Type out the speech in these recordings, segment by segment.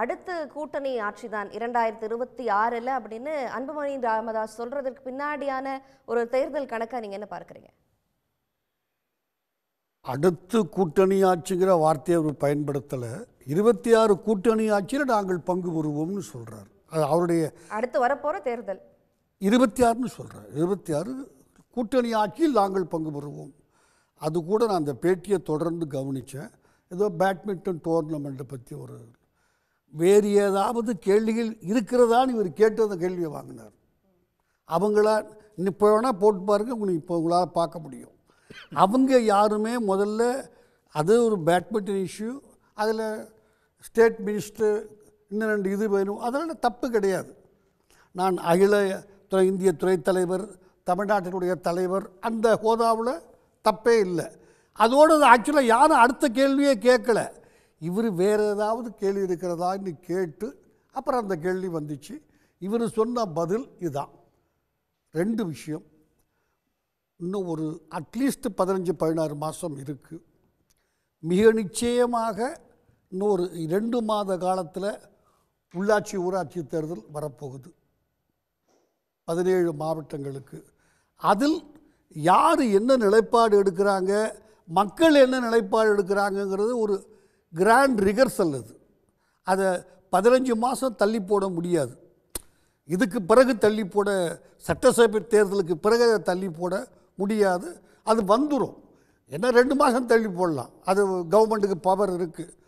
அடுத்து கூட்டணி ஆட்சி தான் இரண்டாயிரத்தி இருபத்தி ஆறுல அப்படின்னு அன்புமணி ராமதாஸ் சொல்றதற்கு பின்னாடியான ஒரு தேர்தல் கணக்கா நீங்க என்ன பார்க்கறீங்க? அடுத்து கூட்டணி ஆட்சிங்கிற வார்த்தையை அவர் பயன்படுத்தலை. இருபத்தி ஆறு கூட்டணி ஆட்சியில் நாங்கள் பங்கு பெறுவோம்னு சொல்கிறார் அது அவருடைய அடுத்து வரப்போற தேர்தல். இருபத்தி ஆறுன்னு சொல்கிறார் இருபத்தி ஆறு கூட்டணி ஆட்சியில் நாங்கள் பங்கு பெறுவோம். அது கூட நான் அந்த பேட்டியை தொடர்ந்து கவனித்தேன் ஏதோ பேட்மிண்டன் டோர்னமெண்ட்டை பற்றி ஒரு வேறு ஏதாவது கேள்விகள் இருக்கிறதான்னு இவர் கேட்டு அந்த கேள்வியை வாங்கினார். அவங்களா இப்போ வேணால் போட்டு பாருங்க உங்களுக்கு இப்போ உங்களால் பார்க்க முடியும். அவங்க யாருமே முதல்ல அது ஒரு பேட்மிண்டன் இஷ்யூ அதில் ஸ்டேட் மினிஸ்டர் இன்னும் ரெண்டு இது வேணும் அதெல்லாம் தப்பு கிடையாது. நான் அகில துறை இந்திய துறைத் தலைவர் தமிழ்நாட்டினுடைய தலைவர் அந்த ஹோதாவில் தப்பே இல்லை. அதோடு ஆக்சுவலாக யாரும் அடுத்த கேள்வியே கேட்கல. இவர் வேறு ஏதாவது கேள்வி இருக்கிறதான்னு கேட்டு அப்புறம் அந்த கேள்வி வந்துச்சு. இவர் சொன்ன பதில் இதுதான் ரெண்டு விஷயம். இன்னும் ஒரு அட்லீஸ்ட் பதினஞ்சு பதினாறு மாதம் இருக்குது மிக நிச்சயமாக இன்னும் ஒரு ரெண்டு மாத காலத்தில் உள்ளாட்சி ஊராட்சி தேர்தல் வரப்போகுது. பதினேழு மாவட்டங்களுக்கு. அதில் யார் என்ன நிலைப்பாடு எடுக்கிறாங்க? மக்கள் என்ன நிலைப்பாடு எடுக்கிறாங்கங்கிறது ஒரு கிராண்ட் ரிகர்சல் அது. அதை பதினஞ்சு மாதம் தள்ளி போட முடியாது. இதுக்கு பிறகு தள்ளி போட சட்டசபை தேர்தலுக்கு பிறகு அதை தள்ளி போட முடியாது. அது வந்துடும் என்ன ரெண்டு மாதம் தள்ளி போடலாம். அது கவர்மெண்ட்டுக்கு பவர் இருக்குது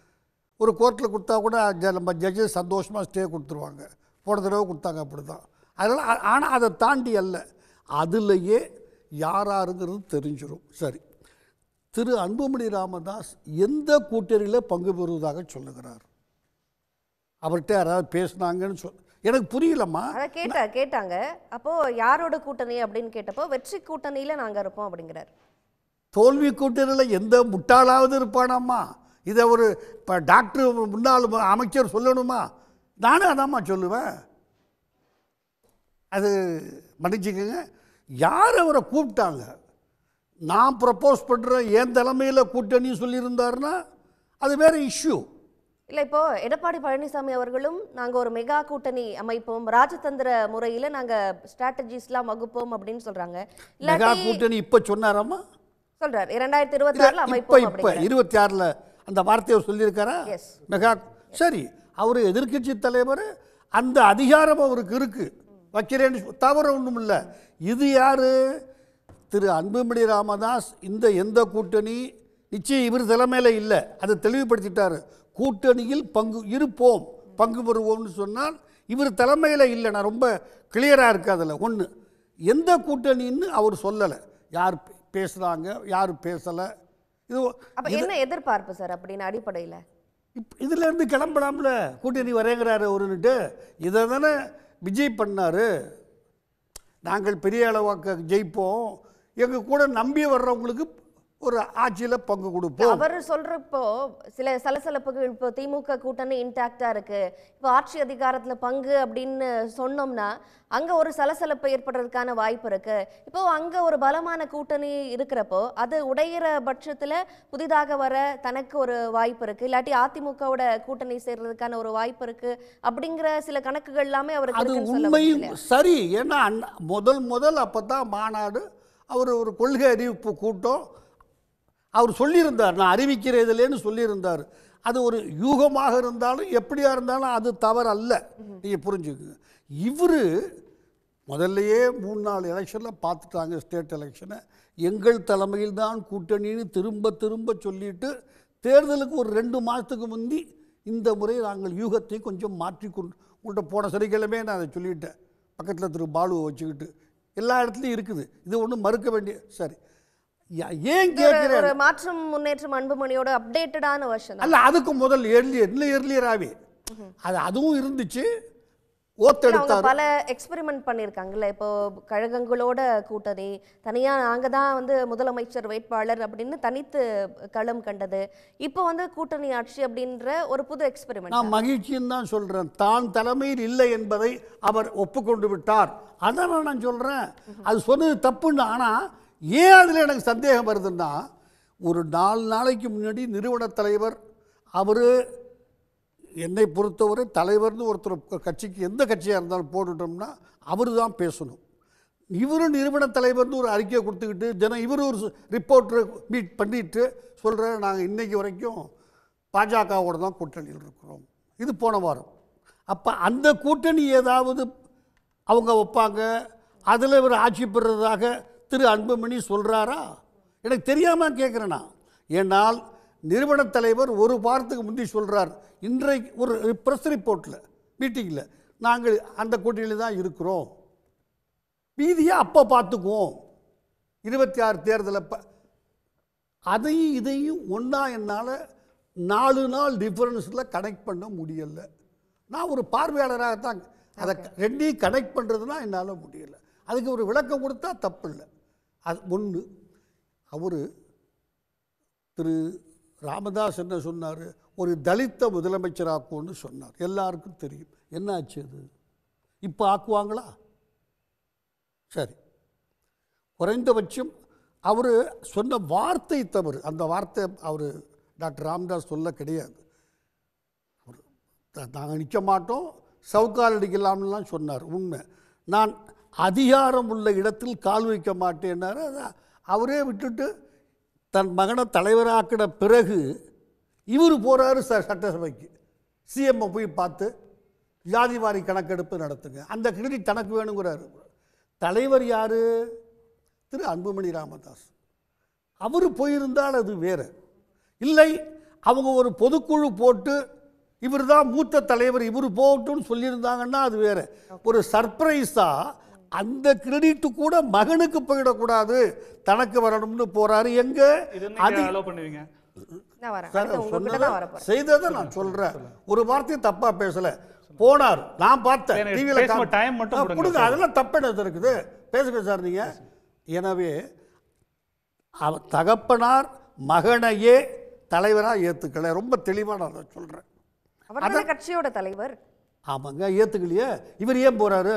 ஒரு கோர்ட்டில் கொடுத்தா கூட ஜ- நம்ம ஜட்ஜஸ் சந்தோஷமாக ஸ்டே கொடுத்துருவாங்க. போன தடவை கொடுத்தாங்க அப்படி தான் அதனால் ஆனால் அதை தாண்டி அல்ல. அதுலேயே யாராருங்கிறது தெரிஞ்சிடும் சரி. திரு அன்புமணி ராமதாஸ் எந்த கூட்டணியில் பங்கு பெறுவதாக சொல்லுகிறார்? அவர்கிட்ட யாராவது பேசுனாங்கன்னு சொல் எனக்கு புரியலம்மா. கேட்ட கேட்டாங்க. அப்போ யாரோட கூட்டணி அப்படின்னு கேட்டப்போ வெற்றி கூட்டணியில நாங்க இருப்போம் அப்படிங்கிறார். தோல்வி கூட்டணியில் எந்த முட்டாளாவது இருப்பானாம்மா. இதை ஒரு இப்போ டாக்டர் முன்னாள் அமைச்சர் சொல்லணுமா? நானும் அதாம்மா சொல்லுவேன். அது மன்னிச்சுக்கோங்க. யார் அவரை கூப்பிட்டாங்க? நான் ப்ரப்போஸ் பண்ணுறேன் என் தலைமையில் கூட்டணி சொல்லியிருந்தாருன்னா அது வேறு இஷ்யூ இல்ல இப்போ எடப்பாடி பழனிசாமி அவர்களும் நாங்க ஒரு மெகா கூட்டணி அமைப்போம் ராஜதந்திர முறையில நாங்க ஸ்ட்ராட்டஜிஸ்லாம் வகுப்போம் அப்படின்னு சொல்றாங்க. மெகா கூட்டணி இப்போ சொன்னாராம்மா சொல்றார் இரண்டாயிரத்தி இருபத்தி ஆறுல அமைப்போம் இப்போ இருபத்தி ஆறில் அந்த வார்த்தையை சொல்லியிருக்காரா. மெகா சரி அவர் எதிர்க்கட்சி தலைவர் அந்த அதிகாரம் அவருக்கு இருக்கு. வைக்கிறேன்னு தவறு ஒன்றும் இல்லை இது யாரு? திரு அன்புமணி ராமதாஸ் இந்த எந்த கூட்டணி? நிச்சயம் இவர் தலைமையில் இல்லை. அதை தெளிவுபடுத்திட்டாரு. கூட்டணியில் பங்கு இருப்போம் பங்கு பெறுவோம்னு சொன்னால் இவர் தலைமையில் இல்லை. நான் ரொம்ப கிளியராக இருக்கு அதில். ஒன்று எந்த கூட்டணின்னு அவர் சொல்லலை. யார் பேசுகிறாங்க யார் பேசலை. இது அப்ப என்ன எதிர்பார்ப்பு சார் அப்படின்னு அடிப்படையில? இப் இதுலேருந்து கிளம்பலாம்ல. கூட்டணி வரேங்கிறாரு ஒருன்னுட்டு இதை தானே விஜய் பண்ணார். நாங்கள் பெரிய அளவாக்க ஜெயிப்போம். எங்கள் கூட நம்பி வர்றவங்களுக்கு ஒரு ஆட்சியில் பங்கு கொடுப்போம். அவர் சொல்றப்போ சில சலசலப்புகள் இப்போ திமுக கூட்டணி இன்டாக்டா இருக்கு. இப்போ ஆட்சி அதிகாரத்துல பங்கு அப்படின்னு சொன்னோம்னா அங்க ஒரு சலசலப்பு ஏற்படுறதுக்கான வாய்ப்பு இருக்கு. இப்போ அங்க ஒரு பலமான கூட்டணி இருக்கிறப்போ அது உடையிற பட்சத்துல புதிதாக வர தனக்கு ஒரு வாய்ப்பு இருக்கு. இல்லாட்டி அதிமுகவோட கூட்டணி சேர்றதுக்கான ஒரு வாய்ப்பு இருக்கு அப்படிங்கிற சில கணக்குகள் எல்லாமே அவருக்கு அது உண்மையும். சரி. ஏன்னா முதல் முதல் அப்போ தான் மாநாடு அவர் ஒரு கொள்கை அறிவிப்பு கூட்டம். அவர் சொல்லியிருந்தார் நான் அறிவிக்கிறதில்லேன்னு சொல்லியிருந்தார். அது ஒரு யூகமாக இருந்தாலும் எப்படியா இருந்தாலும் அது தவறு அல்ல நீங்கள் புரிஞ்சுக்கோங்க. இவர் முதல்லையே மூணு நாலு எலெக்ஷனில் பார்த்துட்டாங்க ஸ்டேட் எலெக்ஷனை. எங்கள் தலைமையில் தான் கூட்டணின்னு திரும்ப திரும்ப சொல்லிட்டு தேர்தலுக்கு ஒரு ரெண்டு மாதத்துக்கு முந்தி இந்த முறை நாங்கள் யூகத்தை கொஞ்சம் மாற்றி கொண்டு உங்கள்கிட்ட போன சனிக்கிழமை நான் அதை சொல்லிட்டேன். பக்கத்தில் திரு பாலுவை வச்சுக்கிட்டு. எல்லா இடத்துலையும் இருக்குது. இது ஒன்றும் மறுக்க வேண்டிய சரி. ஏன் கேட்குறேன்? மாற்றம் முன்னேற்றம் அன்புமணியோட அப்டேட்டடான வருஷன் அல்ல அதுக்கு முதல் ஏர்லியர் இன்னும் ஏர்லியராகவே அது அதுவும் இருந்துச்சு. இல்ல, ஓத்தெடுத்தார் பல எக்ஸ்பெரிமெண்ட் பண்ணியிருக்காங்கல்ல இப்போ கழகங்களோட கூட்டணி தனியா நாங்க தான் வந்து முதலமைச்சர் வேட்பாளர் அப்படின்னு தனித்து களம் கண்டது. இப்போ வந்து கூட்டணி ஆட்சி அப்படின்ற ஒரு புது எக்ஸ்பெரிமெண்ட் நான் மகிழ்ச்சின்னு தான் சொல்கிறேன் தான் தலைமையில் இல்லை என்பதை அவர் ஒப்புக்கொண்டு விட்டார். அதான் நான் சொல்கிறேன் அது சொன்னது தப்புன்னு ஆனால் ஏன் அதில் எனக்கு சந்தேகம் வருதுன்னா ஒரு நாலு நாளைக்கு முன்னாடி நிறுவன தலைவர் அவர் என்னை பொறுத்தவரை தலைவர்னு ஒருத்தர் கட்சிக்கு எந்த கட்சியாக இருந்தாலும் போட்டுட்டோம்னா அவர் தான் பேசணும். இவரும் நிறுவன தலைவர்னு ஒரு அறிக்கையை கொடுத்துக்கிட்டு தினம் இவர் ஒரு ரிப்போர்ட்டரை மீட் பண்ணிட்டு சொல்கிற நாங்கள் இன்றைக்கு வரைக்கும் பாஜகவோட தான் கூட்டணியில் இருக்கிறோம். இது போன வாரம். அப்போ அந்த கூட்டணி ஏதாவது அவங்க வைப்பாங்க அதில் இவர் ஆட்சி பெறுறதாக திரு அன்புமணி சொல்கிறாரா எனக்கு தெரியாமல் கேட்குறேன்னா நான். நிறுவன தலைவர் ஒரு வாரத்துக்கு முந்தி சொல்கிறார் இன்றைக்கு ஒரு ப்ரெஸ் ரிப்போர்ட்டில் மீட்டிங்கில் நாங்கள் அந்த கூட்டணியில் தான் இருக்கிறோம். மீதியை அப்போ பார்த்துக்குவோம். இருபத்தி ஆறு தேர்தலை ப அதையும் இதையும் ஒன்றா என்னால் நாலு நாள் டிஃப்ரென்ஸில் கனெக்ட் பண்ண முடியலை. நான் ஒரு பார்வையாளராக தான் அதை ரெண்டையும் கனெக்ட் பண்ணுறதுனா என்னால் முடியலை. அதுக்கு ஒரு விளக்கம் கொடுத்தா தப்பு இல்லை அது ஒன்று அவர் திரு ராமதாஸ் என்ன சொன்னார் ஒரு தலித்த முதலமைச்சராக்கும்னு சொன்னார். எல்லாருக்கும் தெரியும். என்ன ஆச்சு அது? இப்போ ஆக்குவாங்களா? சரி. குறைந்தபட்சம் அவர் சொன்ன வார்த்தை தவறு. அந்த வார்த்தை அவர் டாக்டர் ராமதாஸ் சொல்ல கிடையாது. அவர் நாங்கள் நிற்க மாட்டோம். சவுக்கால் அடிக்கலாம்லாம் சொன்னார். உண்மை. நான் அதிகாரம் உள்ள இடத்தில் கால் வைக்க மாட்டேன்னாரு. அதை அவரே விட்டுட்டு தன் மகனை தலைவராக்கின பிறகு இவர் போகிறாரு ச சட்டசபைக்கு. சிஎம்மை போய் பார்த்து ஜாதிவாரி கணக்கெடுப்பு நடத்துங்க. அந்த கிரெடிட் தனக்கு வேணுங்கிறாரு. தலைவர் யார்? திரு அன்புமணி ராமதாஸ். அவர் போயிருந்தால் அது வேறு. இல்லை அவங்க ஒரு பொதுக்குழு போட்டு இவர் தான் மூத்த தலைவர் இவர் போகட்டும்னு சொல்லியிருந்தாங்கன்னா அது வேற. ஒரு சர்ப்ரைஸாக அந்த கிரெடிட் கூட மகனுக்கு போயிடக்கூடாது. தனக்கு வரணும்னு போறாரு. எங்க? அது பண்ணுவீங்க? செய்ததை நான் சொல்றேன். ஒரு வார்த்தையும் தப்பா பேசல. போனார். நான் பார்த்தேன். டிவியில் time மட்டும் கொடுங்க. அதெல்லாம் தப்பு என்ன இருக்குது? பேசுங்க சார் நீங்க. எனவே அவ தகப்பனார் மகனையே தலைவராக ஏத்துக்கல. ரொம்ப தெளிவா நான் அதை அவர் தானே கட்சியோட தலைவர்? ஆமாங்க ஏத்துக்கலையே. இவர் ஏன் போறாரு?